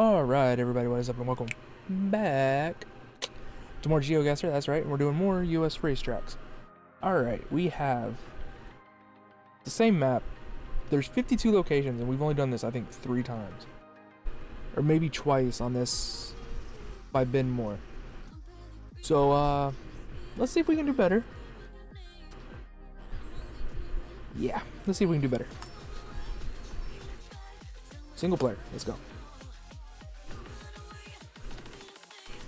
Alright, everybody, what is up, and welcome back to more GeoGuessr. That's right, we're doing more US racetracks. Alright, we have the same map. There's 52 locations, and we've only done this, I think, three times. Or maybe twice on this by Ben Moore. So, uh, let's see if we can do better. Yeah, let's see if we can do better. Single player, let's go.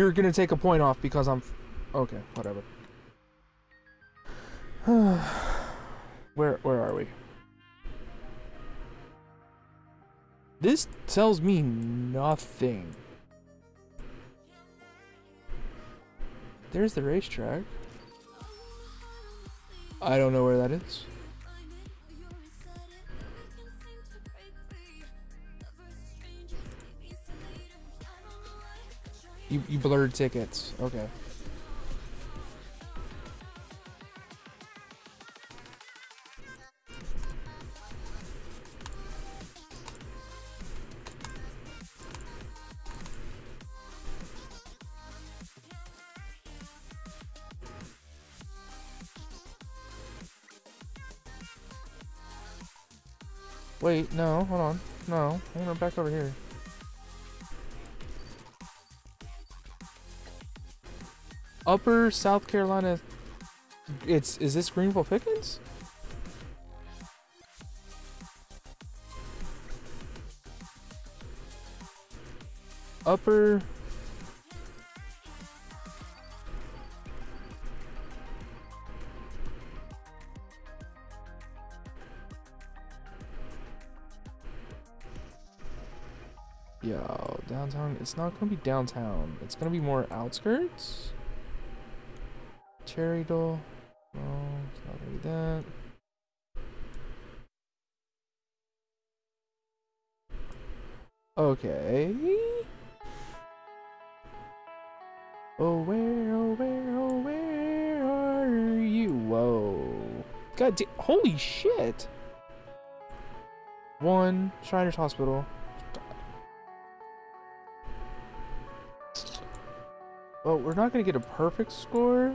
You're gonna take a point off because I'm. Okay, whatever. where where are we? This tells me nothing. There's the racetrack. I don't know where that is. You, you blurred tickets. Okay. Wait, no, hold on. No, I'm gonna back over here. Upper South Carolina. It's is this Greenville Pickens? Upper. Yo, downtown. It's not gonna be downtown. It's gonna be more outskirts. Cherry doll. No, it's not gonna be that. Okay. Oh where, oh where, oh where are you? Whoa. God da- holy shit. One, Shriners Hospital. Well, we're not gonna get a perfect score,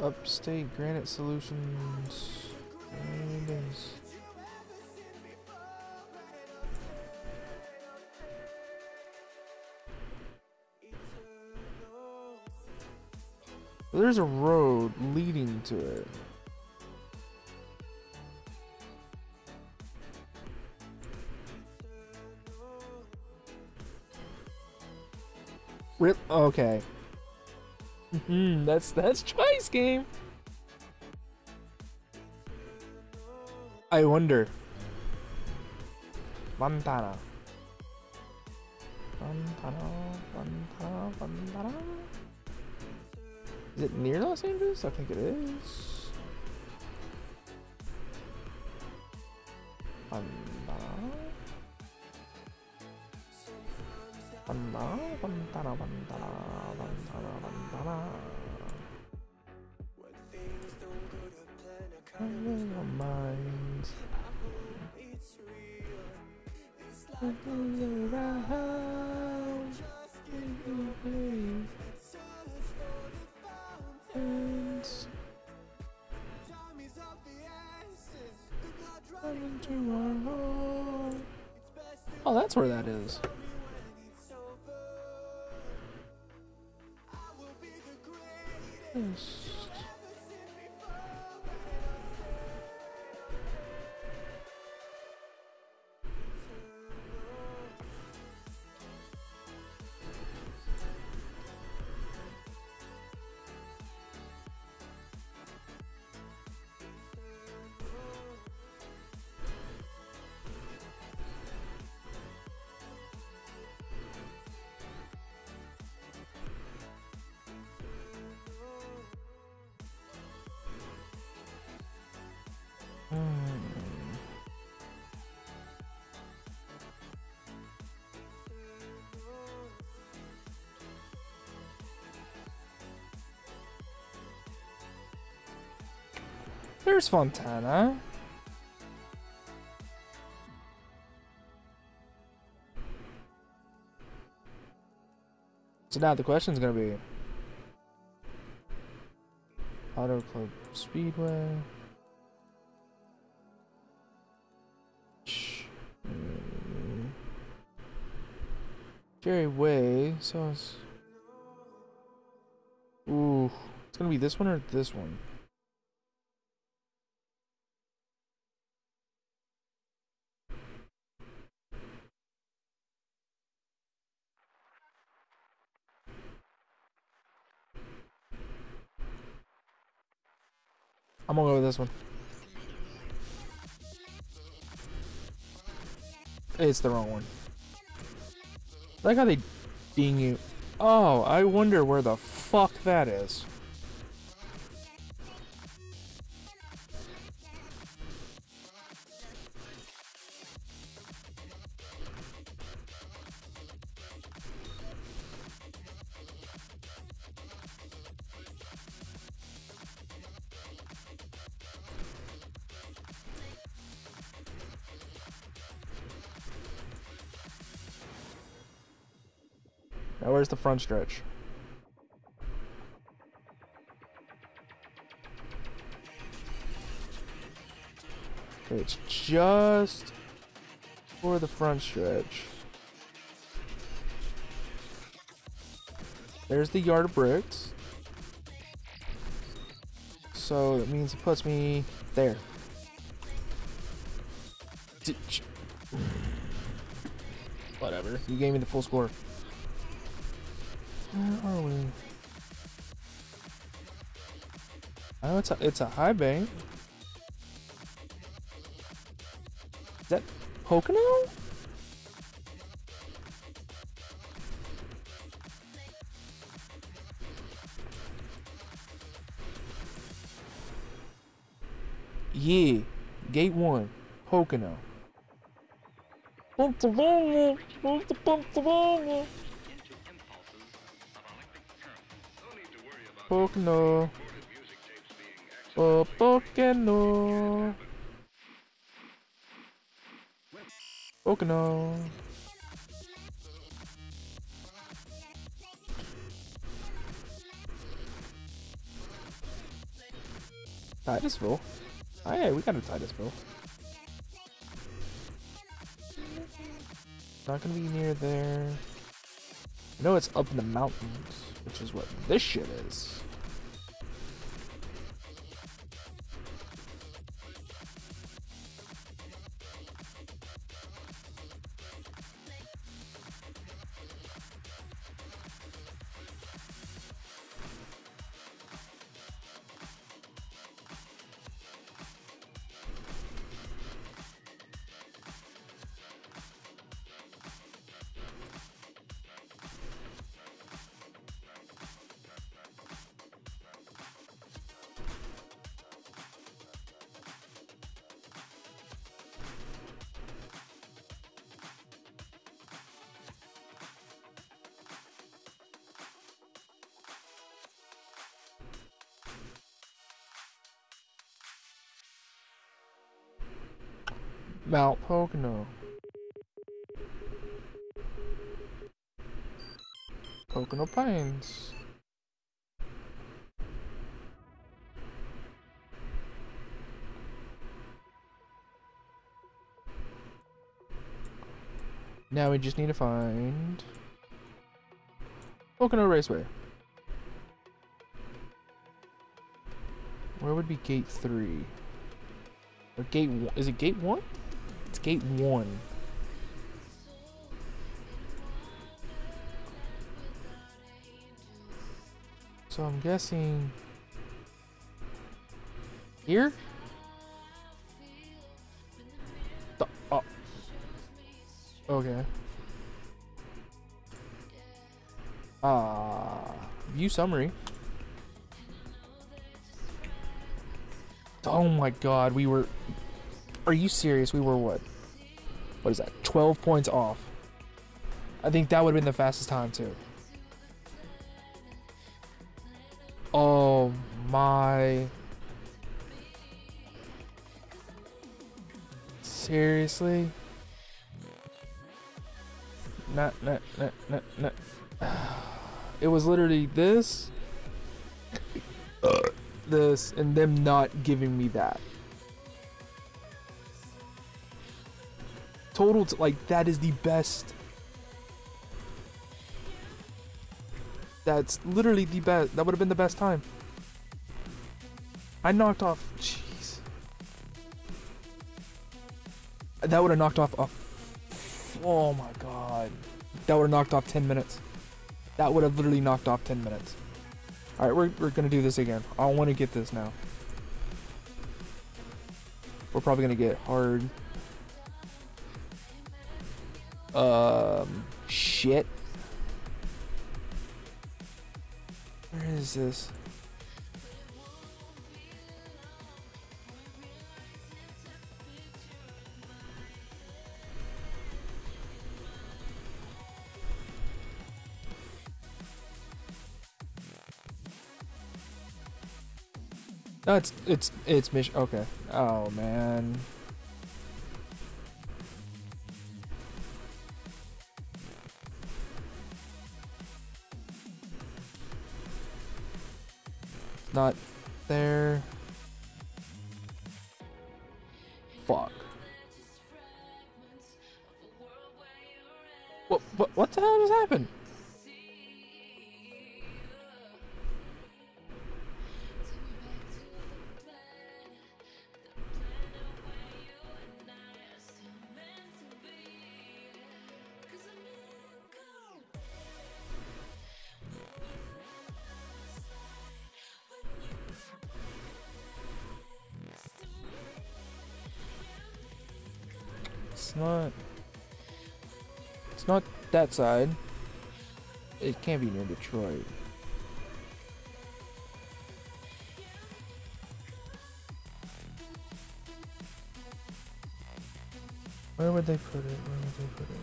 Upstate Granite Solutions. There it is. There's a road leading to it. Rip. Okay. Hmm. That's that's choice game. I wonder. Fontana. Fontana. Fontana. Fontana. Is it near Los Angeles? I think it is. Oh, that's where that is. There's Fontana. So now the question's gonna be Auto Club Speedway. Jerry Way, so it's Ooh, it's gonna be this one or this one. I'm gonna go with this one. It's the wrong one. I like how they ding you. Oh, I wonder where the fuck that is. Front stretch? Okay, it's just for the front stretch. There's the yard of bricks. So that means it puts me there. Whatever. You gave me the full score. Where are we? Oh, it's a it's a high bank. Is that Pocono? Yeah, gate one, Pocono. Pennsylvania, Pennsylvania. Pocono. Oh, Pocono. Pocono. Titusville? Oh yeah, we got a Titusville. Not gonna be near there. I know it's up in the mountains, which is what this shit is. Mount Pocono. Pocono Pines. Now we just need to find Pocono Raceway. Where would be gate three? Or gate one? Is it gate one? Gate one. So I'm guessing here. The, oh. Okay. Ah, view summary. Oh my god, we were... Are you serious? We were what? What is that? 12 points off. I think that would have been the fastest time too. Oh my... Seriously? Not, not, not, not, not. It was literally this, this, and them not giving me that. Total, like, that is the best. That's literally the best. That would have been the best time. I knocked off. Jeez. That would have knocked off a. Oh my god. That would have knocked off 10 minutes. That would have literally knocked off 10 minutes. Alright, we're, we're gonna do this again. I want to get this now. We're probably gonna get hard. Um, shit. Where is this? It's it's it's mission. Okay. Oh man. Not It's not. It's not that side. It can't be near Detroit. Where would they put it? Where would they put it?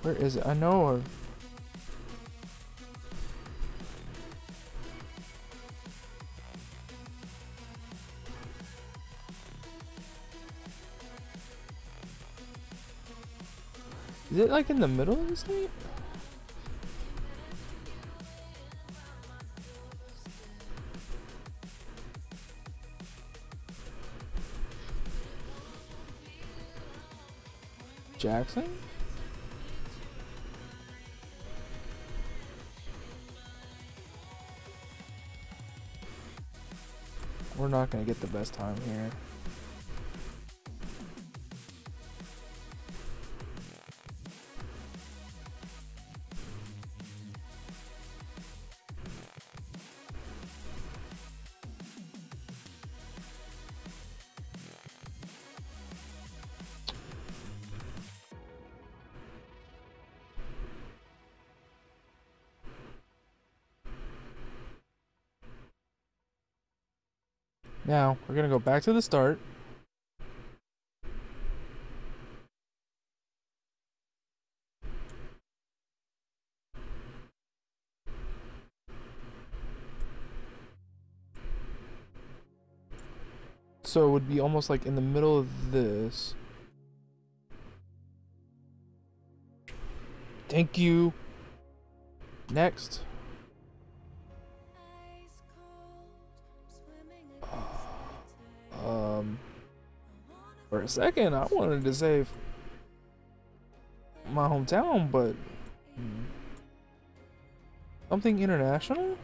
Where is it? I know. Is it like in the middle of the state? Jackson? We're not gonna get the best time here. We're gonna go back to the start. So it would be almost like in the middle of this. Thank you. Next. A second, I wanted to save my hometown, but something international.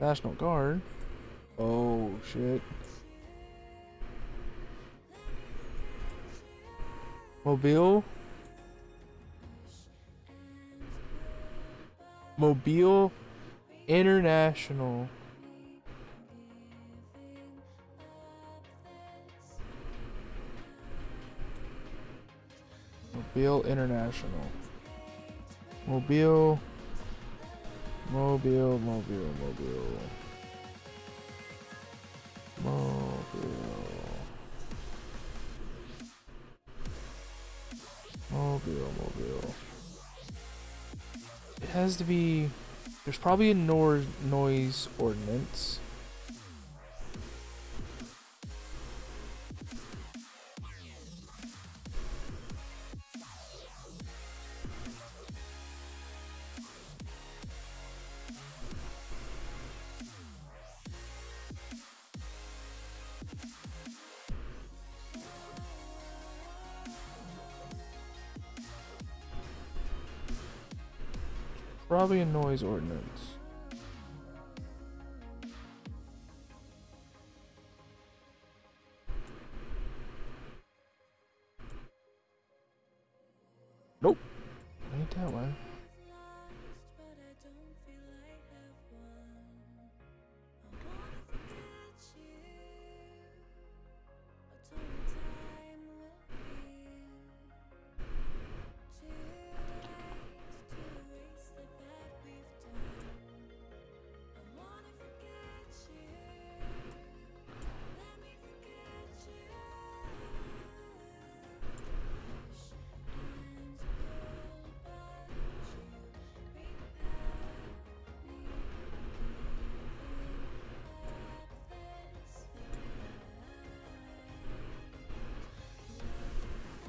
National Guard. Oh shit. Mobile. Mobile International. Mobile International. Mobile. Mobile, Mobile, Mobile. Mobile. Mobile, Mobile. It has to be... There's probably a nor noise ordinance. Probably a noise ordinance.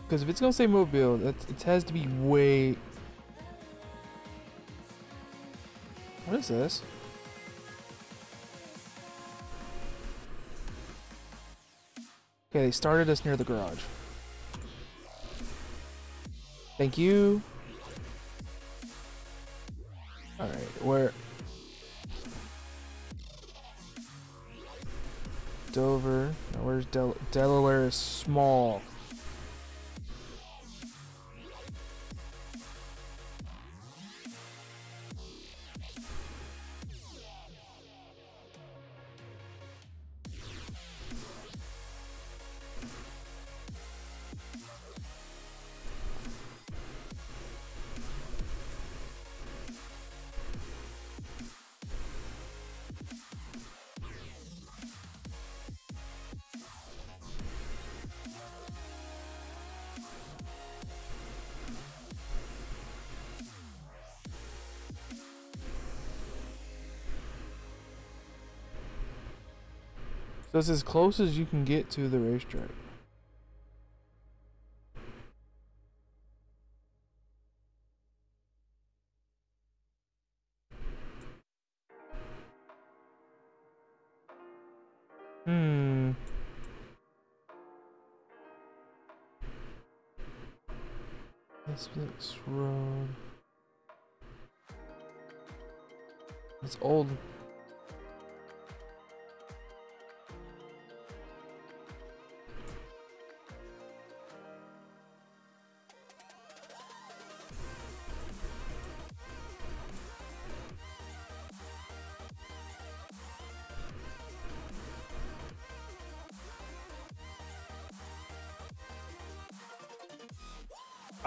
Because if it's gonna say mobile, it has to be way. What is this? Okay, they started us near the garage. Thank you. Alright, where... Dover. Now where's Del Delaware is small. So it's as close as you can get to the racetrack.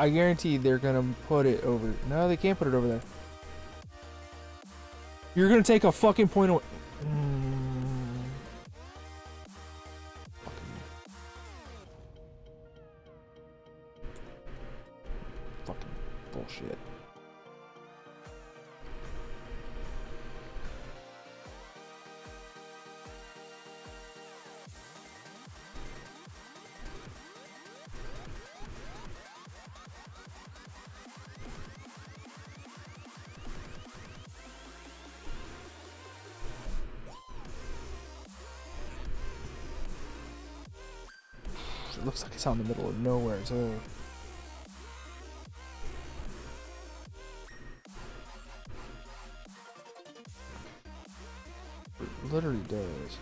I guarantee they're gonna put it over. No, they can't put it over there. You're gonna take a fucking point away. It looks like it's out in the middle of nowhere, so. It literally does.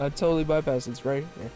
I totally bypassed It's right here.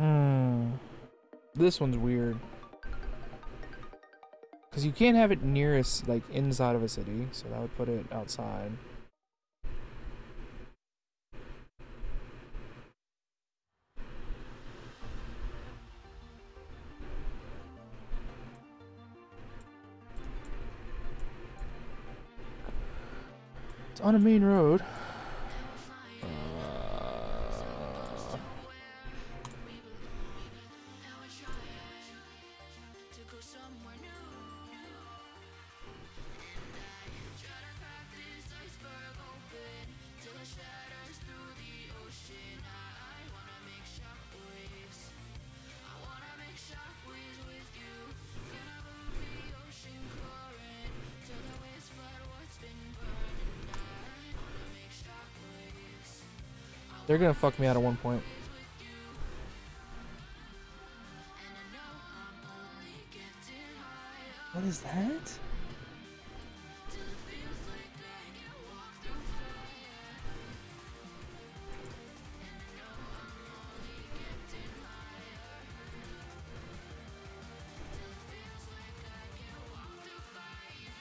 Hmm. This one's weird. Because you can't have it nearest, like, inside of a city, so that would put it outside. It's on a main road. They're gonna fuck me out at one point. What is that?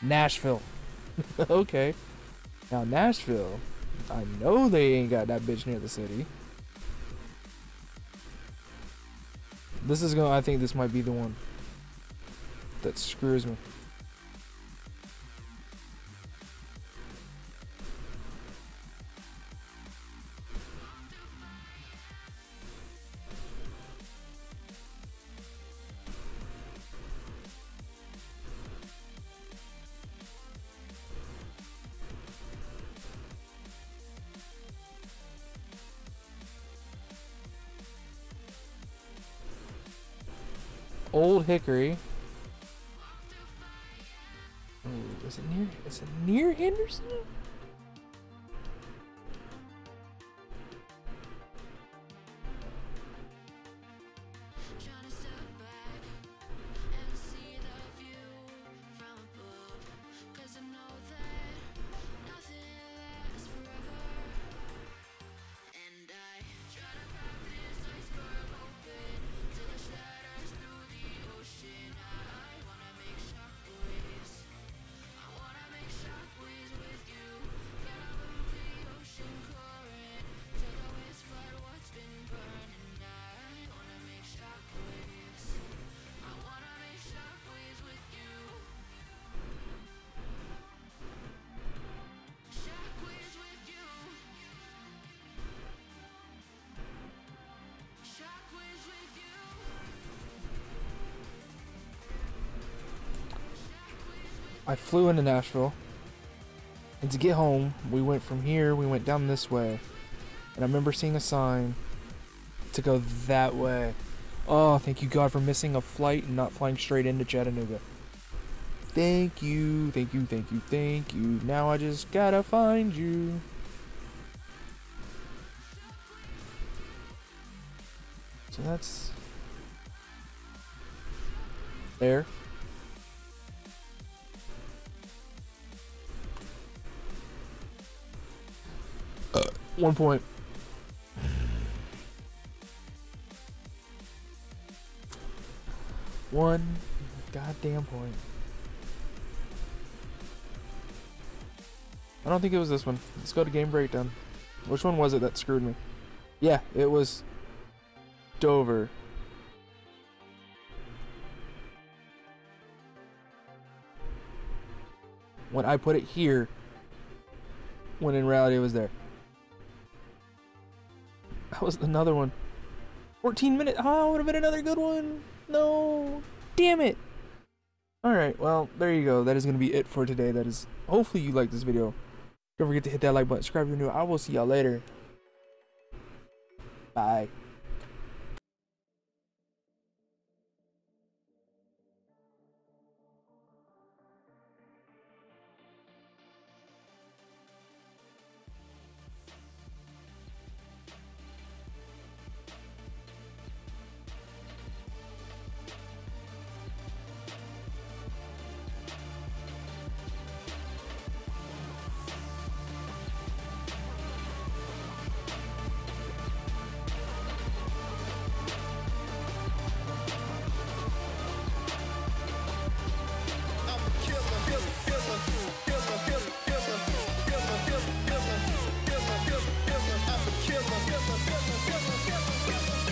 Nashville. okay. Now Nashville I know they ain't got that bitch near the city. This is gonna, I think this might be the one that screws me. Old Hickory. Ooh, is it near? Is it near Henderson? I flew into Nashville. And to get home, we went from here, we went down this way. And I remember seeing a sign to go that way. Oh, thank you God for missing a flight and not flying straight into Chattanooga. Thank you, thank you, thank you, thank you. Now I just gotta find you. So that's there. One point. One goddamn point. I don't think it was this one. Let's go to game breakdown. Which one was it that screwed me? Yeah, it was Dover. When I put it here, when in reality it was there. That was another one. 14 minutes. Oh, ah, would have been another good one. No. Damn it. Alright, well, there you go. That is going to be it for today. That is, hopefully you liked this video. Don't forget to hit that like button, subscribe if you're new. I will see y'all later. Bye.